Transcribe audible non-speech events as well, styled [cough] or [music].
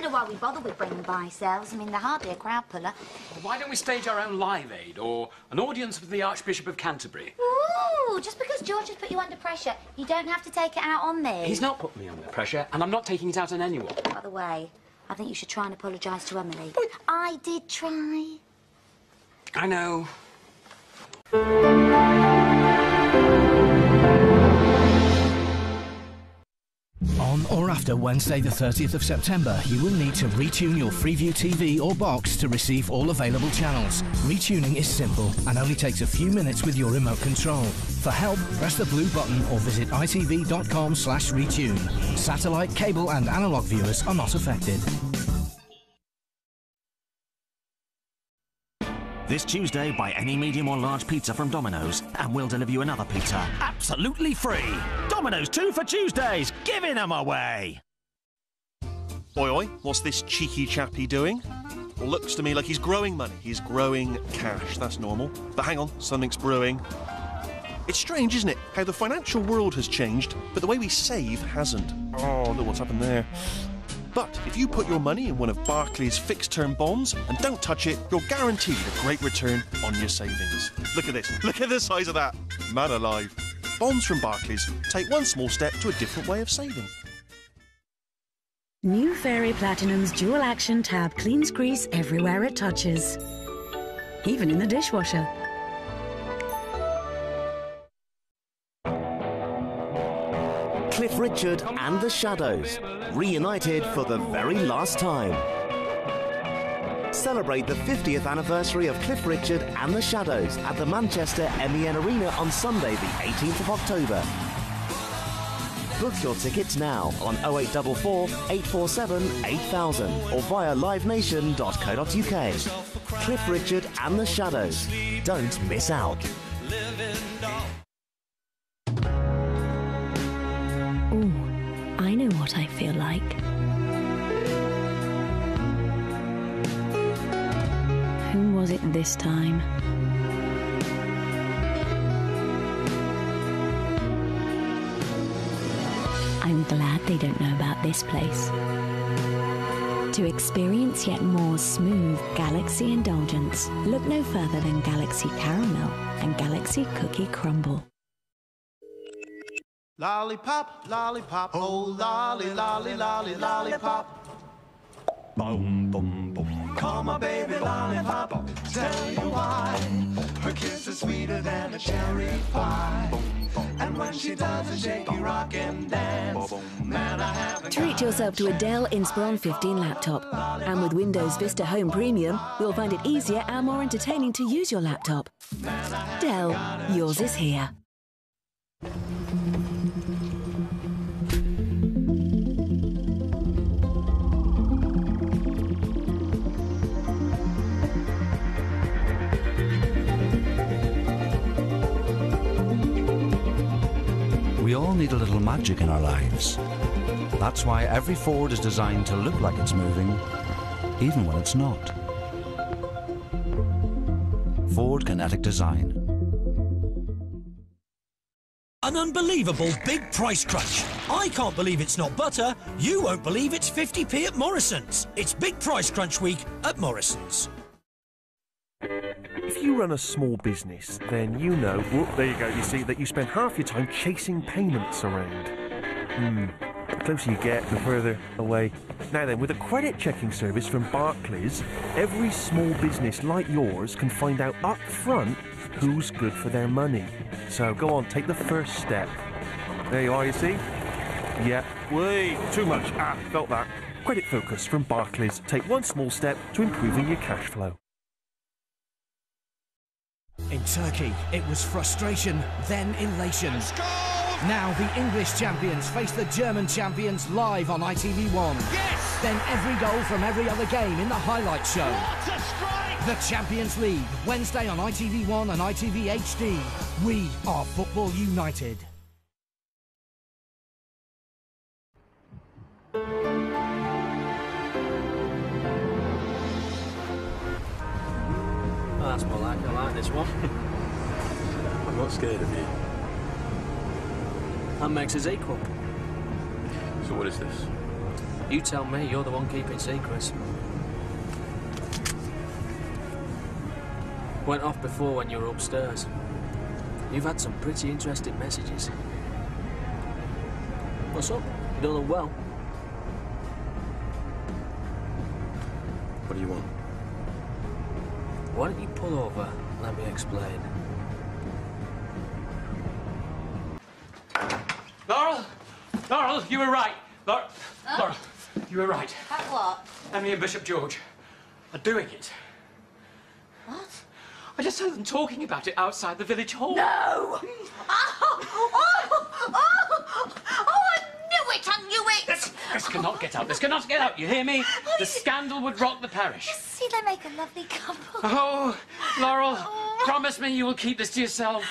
don't know why we bother with bringing by cells. I mean, they're hardly a crowd puller. Well, why don't we stage our own live aid or an audience with the Archbishop of Canterbury? Ooh, just because George has put you under pressure, you don't have to take it out on me. He's not put me under pressure, and I'm not taking it out on anyone. By the way, I think you should try and apologise to Emily. I did try. I know. Or after Wednesday, the 30th of September, you will need to retune your Freeview TV or box to receive all available channels. Retuning is simple and only takes a few minutes with your remote control. For help, press the blue button or visit itv.com slash retune. Satellite, cable and analogue viewers are not affected. This Tuesday, buy any medium or large pizza from Domino's, and we'll deliver you another pizza absolutely free. Domino's 2 for Tuesdays, giving them away. Oi, oi, what's this cheeky chappy doing? Looks to me like he's growing money. He's growing cash. That's normal. But hang on, something's brewing. It's strange, isn't it? How the financial world has changed, but the way we save hasn't. Oh, look what's happened there. But if you put your money in one of Barclays fixed term bonds and don't touch it, you're guaranteed a great return on your savings. Look at this. [laughs] Look at the size of that. Man alive. Bonds from Barclays take one small step to a different way of saving. New Fairy Platinum's dual action tab cleans grease everywhere it touches, even in the dishwasher. Cliff Richard and the Shadows, reunited for the very last time. Celebrate the 50th anniversary of Cliff Richard and the Shadows at the Manchester MEN Arena on Sunday, the 18th of October. Book your tickets now on 0844 847 8000 or via livenation.co.uk. Cliff Richard and the Shadows. Don't miss out. What I feel like. Who was it this time? I'm glad they don't know about this place. To experience yet more smooth Galaxy indulgence, look no further than Galaxy Caramel and Galaxy Cookie Crumble. Lollipop, lollipop, oh lolly, lolly, lolly, lollipop. Boom, boom, boom. Call my baby lollipop. Tell you why. Her kiss is sweeter than a cherry pie. And when she does a shaky rock and dance, man, I have a Treat yourself to a Dell Inspiron 15 laptop. And with Windows Vista Home Premium, you'll find it easier and more entertaining to use your laptop. Dell, yours is here. All need a little magic in our lives. That's why every Ford is designed to look like it's moving, even when it's not. Ford Kinetic Design. An unbelievable big price crunch. I can't believe it's not butter. You won't believe it's 50p at Morrison's. It's Big Price Crunch Week at Morrison's. If you run a small business, then you know, whoop, there you go, you see, that you spend half your time chasing payments around. Hmm. The closer you get, the further away. Now then, with a credit checking service from Barclays, every small business like yours can find out up front who's good for their money. So go on, take the first step. There you are, you see? Yeah, way too much. Ah, felt that. Credit Focus from Barclays. Take one small step to improving your cash flow. In Turkey, it was frustration, then elation. Now the English champions face the German champions live on ITV1. Yes! Then every goal from every other game in the highlight show. What a strike! The Champions League, Wednesday on ITV1 and ITV HD. We are Football United. That's more like I like this one. [laughs] I'm not scared of you. That makes us equal. So what is this? You tell me, you're the one keeping secrets. Went off before when you were upstairs. You've had some pretty interesting messages. What's up? You don't look well. What do you want? Why don't you pull over? Let me explain. Laurel! Laurel, you were right. Laurel, Laurel you were right. At what? Emily and Bishop George are doing it. What? I just heard them talking about it outside the village hall. No! [laughs] [laughs] Oh, oh, oh, oh, I knew it, I knew it! This, cannot get out. This cannot get out. You hear me? Oh, the scandal would rock the parish. You see, they make a lovely couple. Oh, Laurel, oh. promise me you will keep this to yourself.